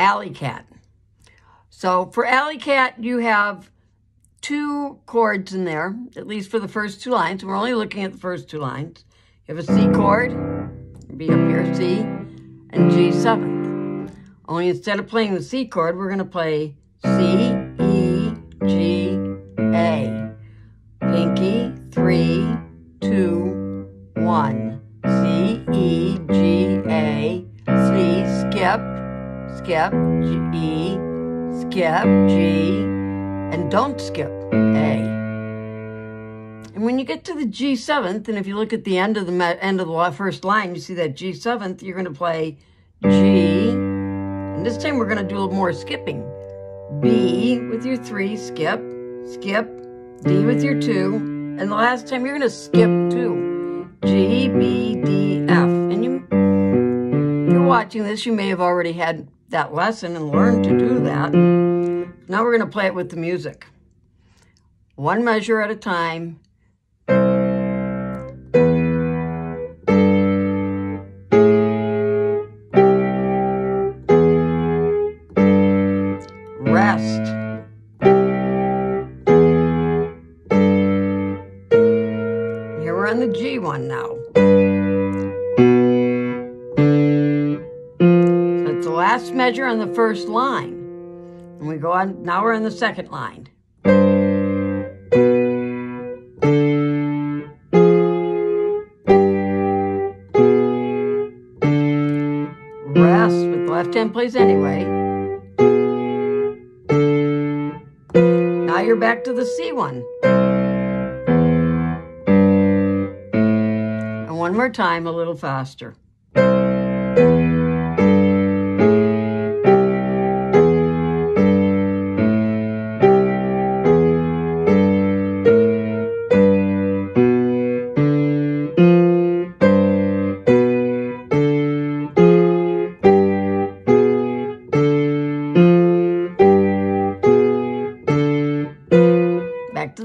Alley Cat. So for Alley Cat, you have two chords in there, at least for the first two lines. We're only looking at the first two lines. You have a C chord, B up here, C, and G seventh. Only instead of playing the C chord, we're going to play C, skip, G, E, skip, G, and don't skip A. And when you get to the G7th, and if you look at the end of the end of the first line, you see that G7th, you're going to play G, and this time we're going to do a little more skipping. B with your three, skip, skip, D with your two, and the last time you're going to skip two. G, B, D, F. And you, you're watching this, you may have already had that lesson and learn to do that. Now we're going to play it with the music. One measure at a time. Rest. Here we're on the G one now. It's the last measure on the first line. And we go on, now we're on the second line. Rest with left hand plays anyway. Now you're back to the C one. And one more time, a little faster.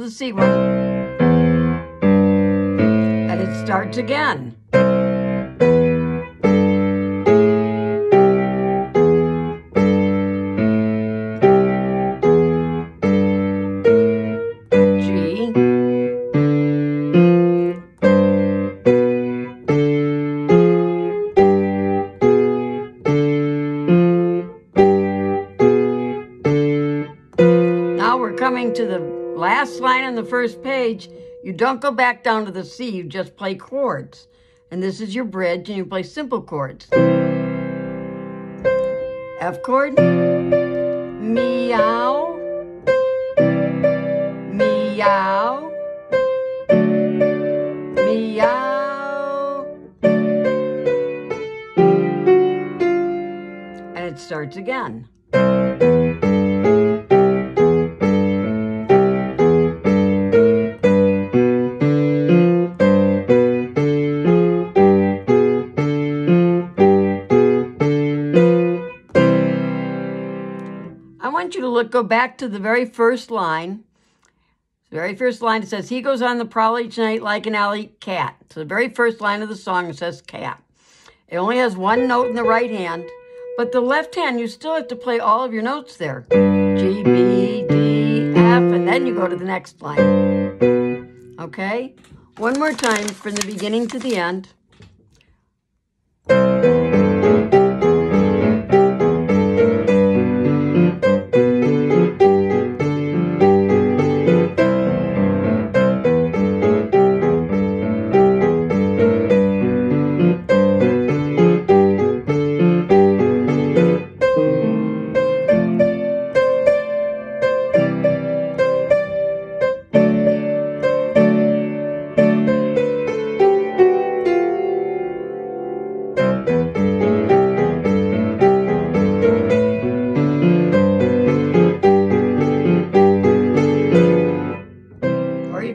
The one. And it starts again. Now we're coming to the last line on the first page. You don't go back down to the C, you just play chords. And this is your bridge, and you play simple chords. F chord, meow, meow, meow. And it starts again. You to look, go back to the very first line. The very first line, it says, he goes on the prowl each night like an alley cat. So the very first line of the song, says cat. It only has one note in the right hand, but the left hand, you still have to play all of your notes there. G, B, D, F, and then you go to the next line. Okay? One more time from the beginning to the end.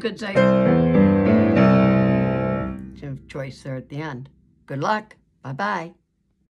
Could say, choice there at the end. Good luck. Bye bye.